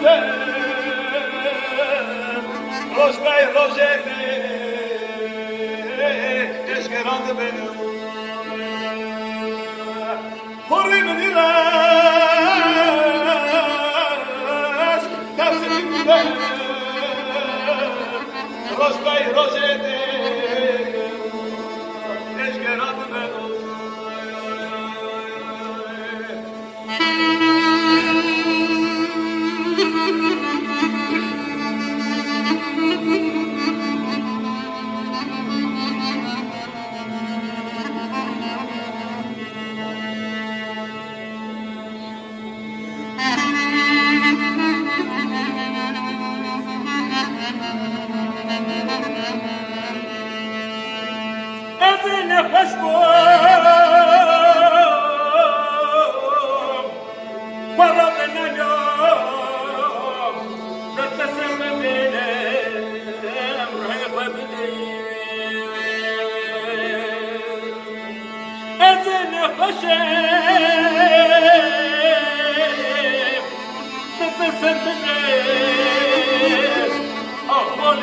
Roz bei Rosette, ich gerade mit uns. قبل خشبهم فرضنا اليوم نتسم بهم رهيبة بدين أذن خشب نتسم بهم Re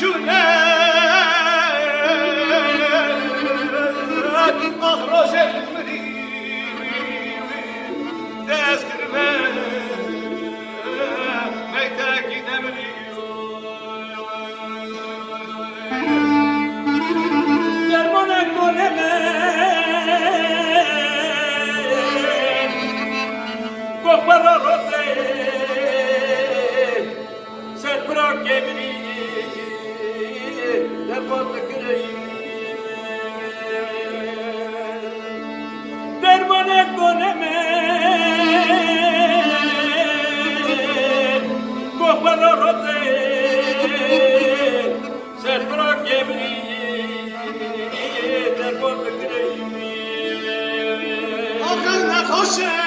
جنان أهرج المريض Jose!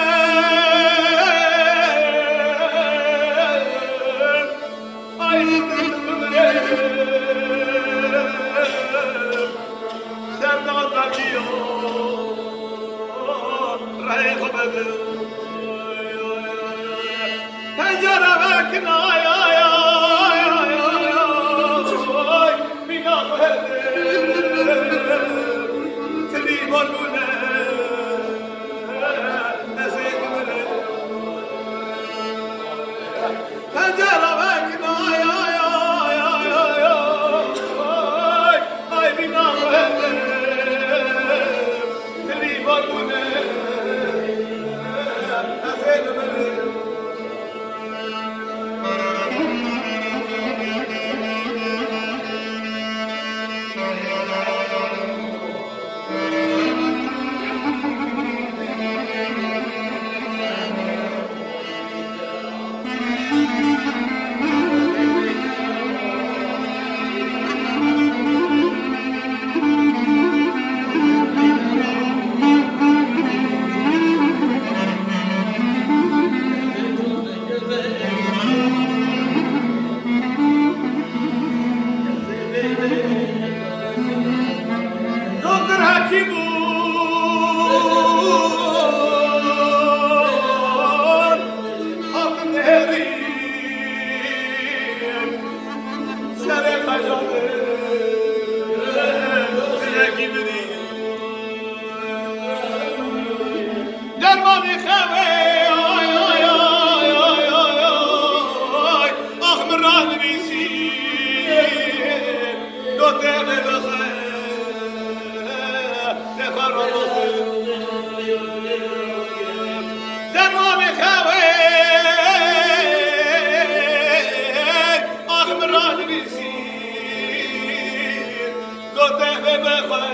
Bye-bye.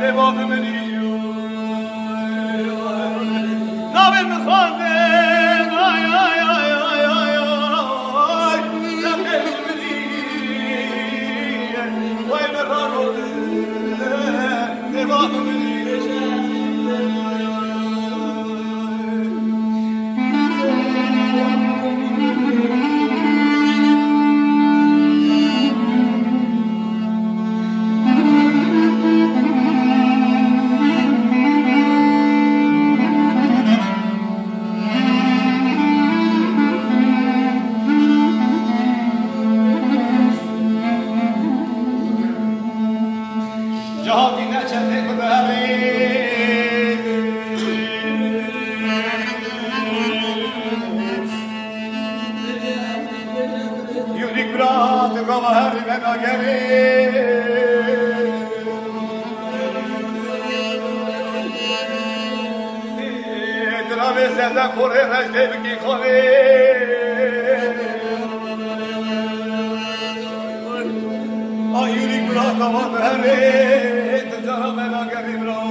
Devam edelim. رامي سيدا كوري رجدي بكي قوي آيوري برا دوان هري تجارة بلا قريب رو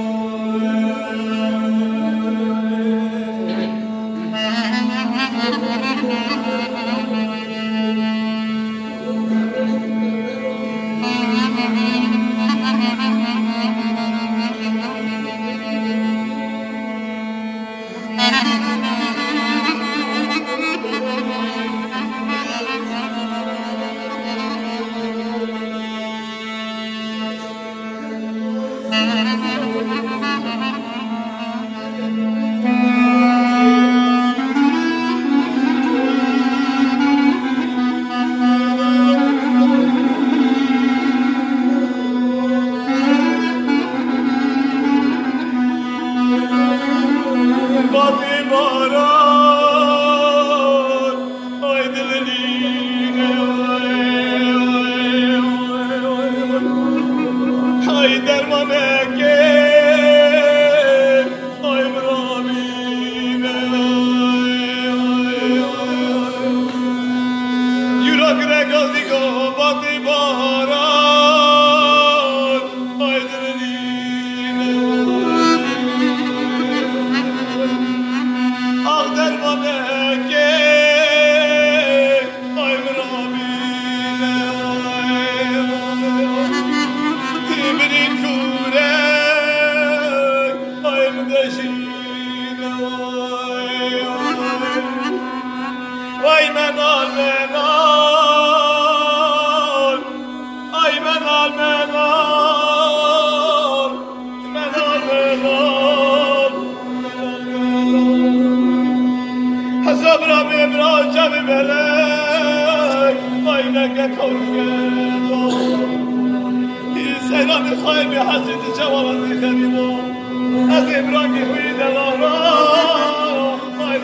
Gregor, digo, bate, bara. ben al. Ben al. Ay ben al. Ben al Ben al ben al Hazab Rabbim Racab Melek Ayneke Kavşedo سيدات الخير بحسد جوالة خريبة أزي براكي في دلارة خير